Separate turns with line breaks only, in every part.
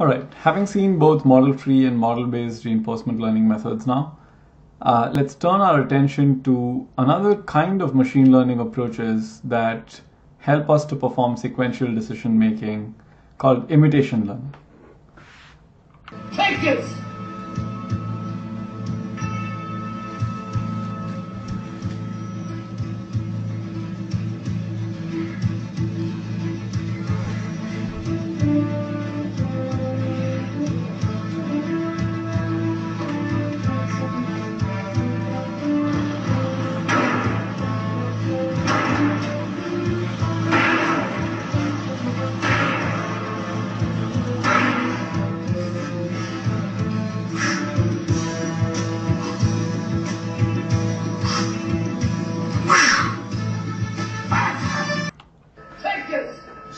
All right, having seen both model-free and model-based reinforcement learning methods now, uh, let's turn our attention to another kind of machine learning approaches that help us to perform sequential decision making called imitation learning.
Take this!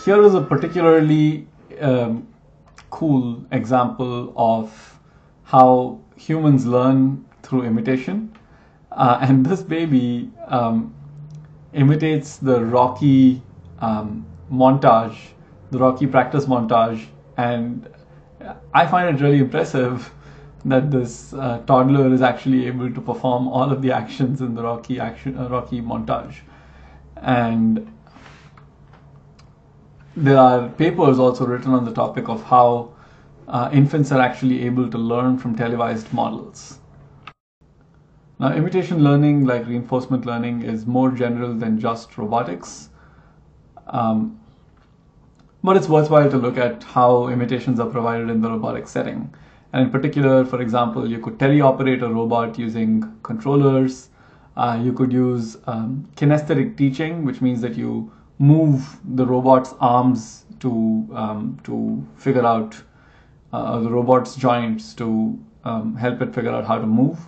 Here is a particularly um, cool example of how humans learn through imitation. Uh, and this baby um, imitates the Rocky um, montage, the Rocky practice montage. And I find it really impressive that this uh, toddler is actually able to perform all of the actions in the Rocky action, uh, Rocky montage. And there are papers also written on the topic of how uh, infants are actually able to learn from televised models. Now, imitation learning, like reinforcement learning, is more general than just robotics. Um, but it's worthwhile to look at how imitations are provided in the robotic setting. And in particular, for example, you could teleoperate a robot using controllers. Uh, you could use um, kinesthetic teaching, which means that you move the robot's arms to um, to figure out uh, the robot's joints to um, help it figure out how to move.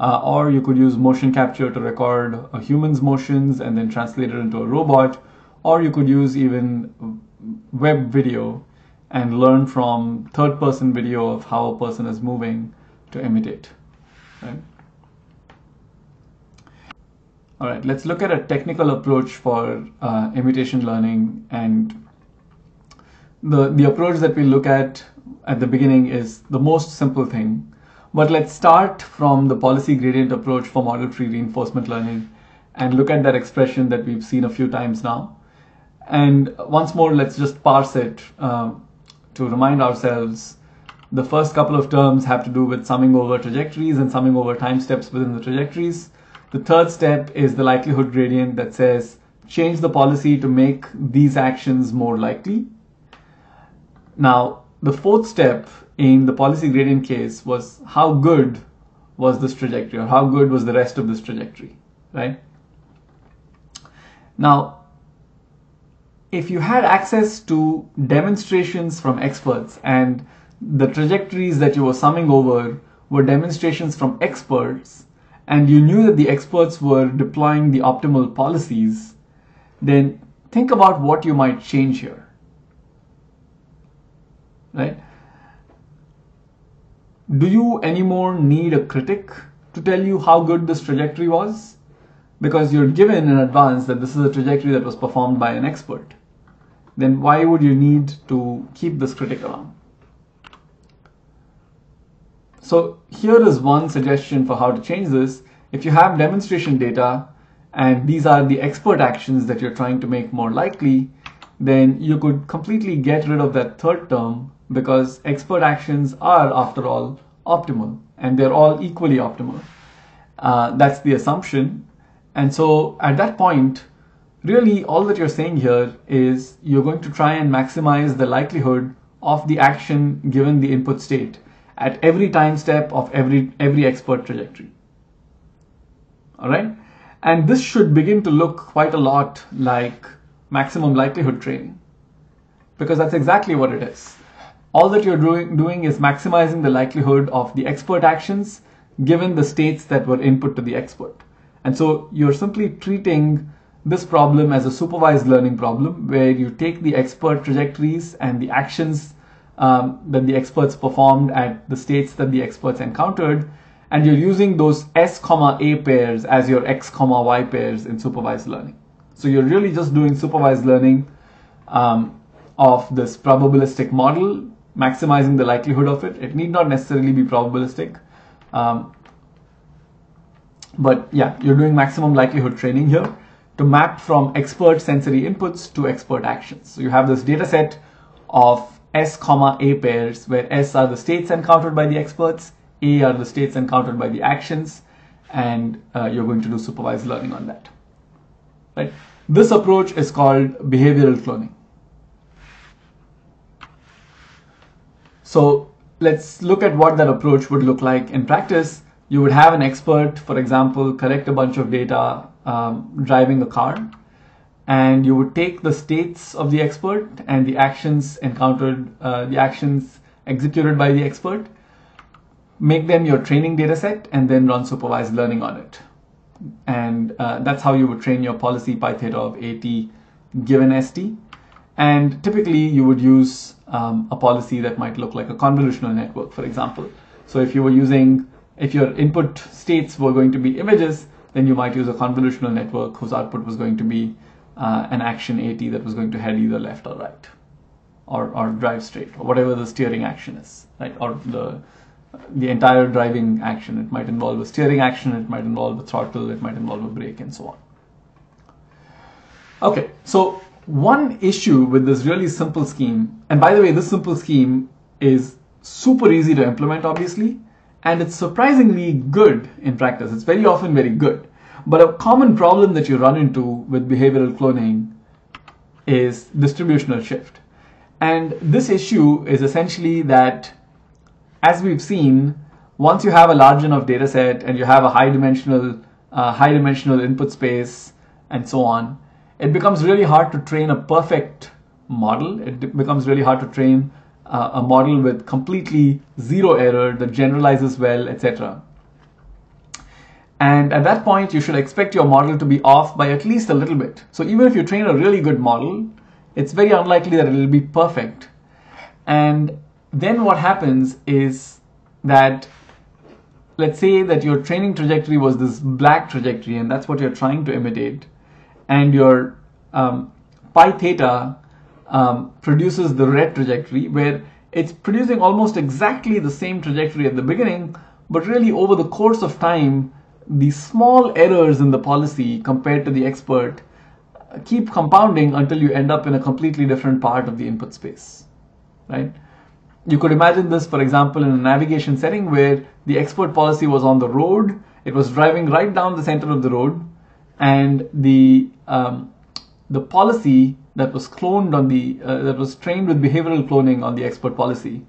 Uh, or you could use motion capture to record a human's motions and then translate it into a robot. Or you could use even web video and learn from third person video of how a person is moving to imitate. Right? All right, let's look at a technical approach for uh, imitation learning. And the, the approach that we look at at the beginning is the most simple thing. But let's start from the policy gradient approach for model-free reinforcement learning and look at that expression that we've seen a few times now. And once more, let's just parse it uh, to remind ourselves the first couple of terms have to do with summing over trajectories and summing over time steps within the trajectories. The third step is the likelihood gradient that says change the policy to make these actions more likely. Now, the fourth step in the policy gradient case was how good was this trajectory or how good was the rest of this trajectory, right? Now, if you had access to demonstrations from experts and the trajectories that you were summing over were demonstrations from experts and you knew that the experts were deploying the optimal policies, then think about what you might change here. Right? Do you anymore need a critic to tell you how good this trajectory was? Because you're given in advance that this is a trajectory that was performed by an expert. Then why would you need to keep this critic around? So here is one suggestion for how to change this. If you have demonstration data and these are the expert actions that you're trying to make more likely, then you could completely get rid of that third term because expert actions are, after all, optimal and they're all equally optimal. Uh, that's the assumption. And so at that point, really all that you're saying here is you're going to try and maximize the likelihood of the action given the input state at every time step of every every expert trajectory. All right? And this should begin to look quite a lot like maximum likelihood training because that's exactly what it is. All that you're doing, doing is maximizing the likelihood of the expert actions given the states that were input to the expert. And so you're simply treating this problem as a supervised learning problem where you take the expert trajectories and the actions um, that the experts performed at the states that the experts encountered and you're using those s comma a pairs as your x comma y pairs in supervised learning so you're really just doing supervised learning um, of this probabilistic model maximizing the likelihood of it. It need not necessarily be probabilistic. Um, but yeah, you're doing maximum likelihood training here to map from expert sensory inputs to expert actions. So you have this data set of S comma A pairs where S are the states encountered by the experts, A are the states encountered by the actions, and uh, you're going to do supervised learning on that. Right? This approach is called behavioral cloning. So let's look at what that approach would look like in practice. You would have an expert, for example, collect a bunch of data um, driving a car, and you would take the states of the expert and the actions encountered, uh, the actions executed by the expert, make them your training data set, and then run supervised learning on it. And uh, that's how you would train your policy pi theta of AT given ST. And typically you would use um, a policy that might look like a convolutional network, for example. So if you were using, if your input states were going to be images, then you might use a convolutional network whose output was going to be uh, an action AT that was going to head either left or right, or, or drive straight, or whatever the steering action is, right? Or the the entire driving action. It might involve a steering action, it might involve a throttle, it might involve a brake, and so on. Okay, so one issue with this really simple scheme, and by the way, this simple scheme is super easy to implement, obviously, and it's surprisingly good in practice. It's very often very good. But a common problem that you run into with behavioral cloning is distributional shift. And this issue is essentially that, as we've seen, once you have a large enough data set and you have a high dimensional, uh, high dimensional input space and so on, it becomes really hard to train a perfect model. It becomes really hard to train uh, a model with completely zero error that generalizes well, etc. And at that point, you should expect your model to be off by at least a little bit. So even if you train a really good model, it's very unlikely that it will be perfect. And then what happens is that let's say that your training trajectory was this black trajectory and that's what you're trying to imitate and your um, pi theta um, produces the red trajectory where it's producing almost exactly the same trajectory at the beginning, but really over the course of time, the small errors in the policy compared to the expert keep compounding until you end up in a completely different part of the input space, right? You could imagine this, for example, in a navigation setting where the expert policy was on the road, it was driving right down the center of the road, and the um, the policy that was cloned on the uh, that was trained with behavioral cloning on the expert policy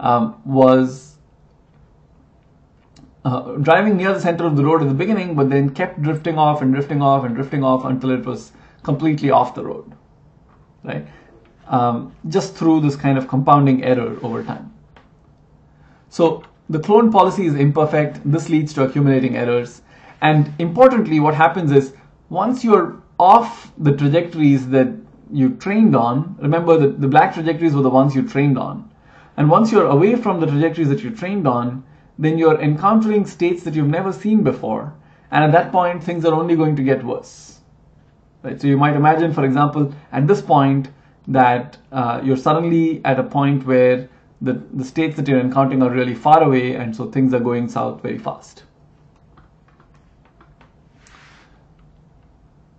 um, was uh, driving near the center of the road at the beginning, but then kept drifting off and drifting off and drifting off until it was completely off the road, right? Um, just through this kind of compounding error over time. So the clone policy is imperfect. This leads to accumulating errors. And importantly, what happens is once you're off the trajectories that you trained on, remember that the black trajectories were the ones you trained on. And once you're away from the trajectories that you trained on, then you're encountering states that you've never seen before. And at that point, things are only going to get worse. Right? So you might imagine, for example, at this point, that uh, you're suddenly at a point where the, the states that you're encountering are really far away, and so things are going south very fast.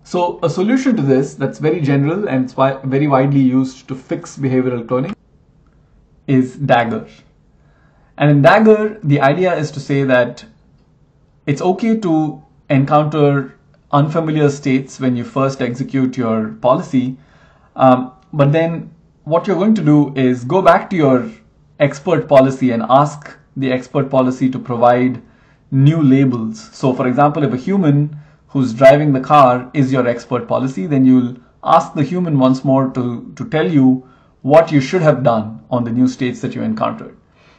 So a solution to this that's very general and it's very widely used to fix behavioral cloning is Dagger. And in Dagger, the idea is to say that it's okay to encounter unfamiliar states when you first execute your policy, um, but then what you're going to do is go back to your expert policy and ask the expert policy to provide new labels. So for example, if a human who's driving the car is your expert policy, then you'll ask the human once more to, to tell you what you should have done on the new states that you encountered.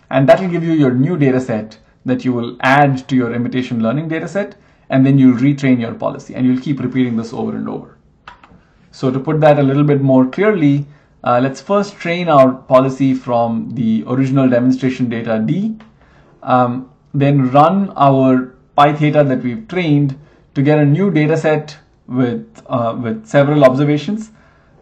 And that will give you your new data set that you will add to your imitation learning data set, and then you'll retrain your policy, and you'll keep repeating this over and over. So to put that a little bit more clearly, uh, let's first train our policy from the original demonstration data D, um, then run our pi theta that we've trained to get a new data set with, uh, with several observations.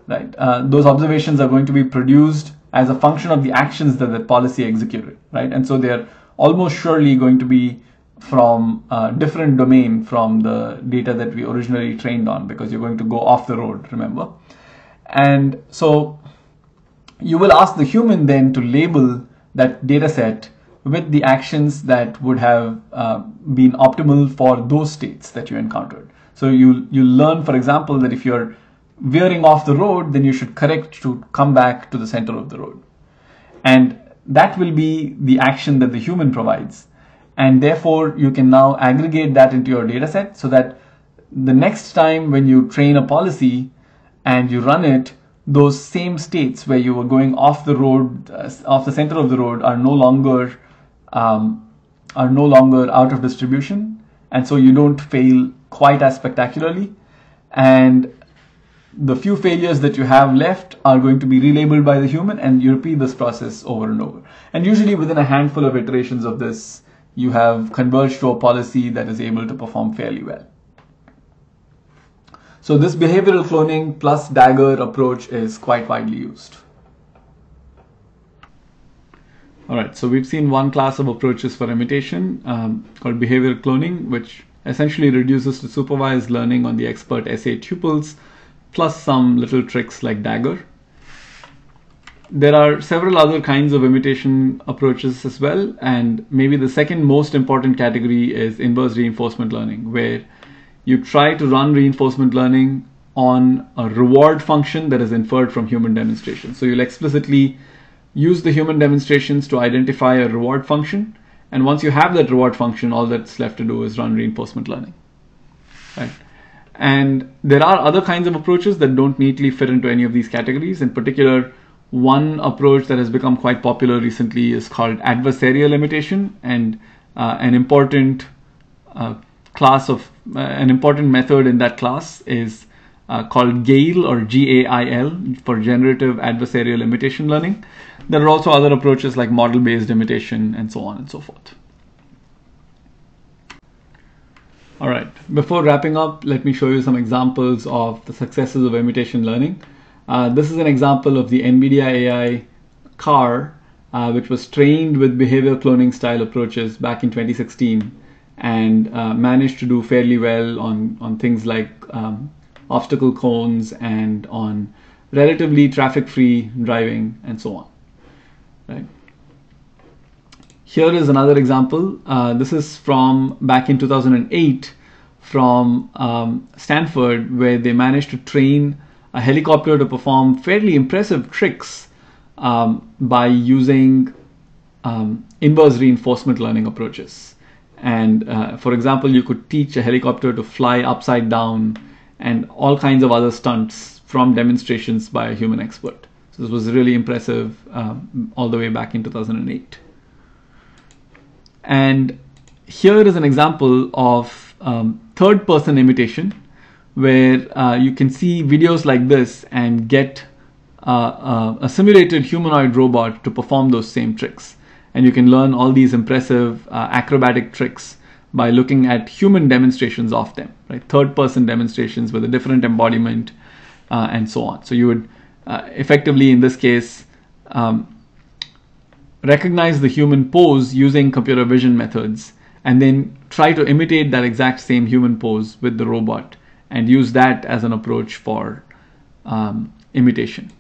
Right? Uh, those observations are going to be produced as a function of the actions that the policy executed, right? And so they're almost surely going to be from a different domain from the data that we originally trained on because you're going to go off the road, remember? And so you will ask the human then to label that data set with the actions that would have uh, been optimal for those states that you encountered. So you you learn, for example, that if you're veering off the road, then you should correct to come back to the center of the road. And that will be the action that the human provides. And therefore, you can now aggregate that into your data set so that the next time when you train a policy and you run it, those same states where you were going off the road, uh, off the center of the road, are no longer um, are no longer out of distribution, and so you don't fail quite as spectacularly. And the few failures that you have left are going to be relabeled by the human and you repeat this process over and over. And usually within a handful of iterations of this, you have converged to a policy that is able to perform fairly well. So this behavioral cloning plus Dagger approach is quite widely used. All right, so we've seen one class of approaches for imitation um, called behavioral cloning, which essentially reduces to supervised learning on the expert SA tuples plus some little tricks like Dagger. There are several other kinds of imitation approaches as well, and maybe the second most important category is inverse reinforcement learning, where you try to run reinforcement learning on a reward function that is inferred from human demonstrations. So you'll explicitly use the human demonstrations to identify a reward function, and once you have that reward function, all that's left to do is run reinforcement learning. Right? And there are other kinds of approaches that don't neatly fit into any of these categories. In particular, one approach that has become quite popular recently is called adversarial imitation, and uh, an important uh, class of uh, an important method in that class is uh, called GAIL or G-A-I-L for generative adversarial imitation learning. There are also other approaches like model-based imitation and so on and so forth. All right, before wrapping up, let me show you some examples of the successes of imitation learning. Uh, this is an example of the NVIDIA AI car, uh, which was trained with behavior cloning style approaches back in 2016 and uh, managed to do fairly well on, on things like um, obstacle cones and on relatively traffic-free driving and so on. Right. Here is another example. Uh, this is from back in 2008 from um, Stanford, where they managed to train a helicopter to perform fairly impressive tricks um, by using um, inverse reinforcement learning approaches. And uh, for example, you could teach a helicopter to fly upside down and all kinds of other stunts from demonstrations by a human expert. So this was really impressive um, all the way back in 2008. And here is an example of um, third person imitation where uh, you can see videos like this and get uh, uh, a simulated humanoid robot to perform those same tricks. And you can learn all these impressive uh, acrobatic tricks by looking at human demonstrations of them, right? Third person demonstrations with a different embodiment uh, and so on. So you would uh, effectively, in this case, um, recognize the human pose using computer vision methods and then try to imitate that exact same human pose with the robot and use that as an approach for um, imitation.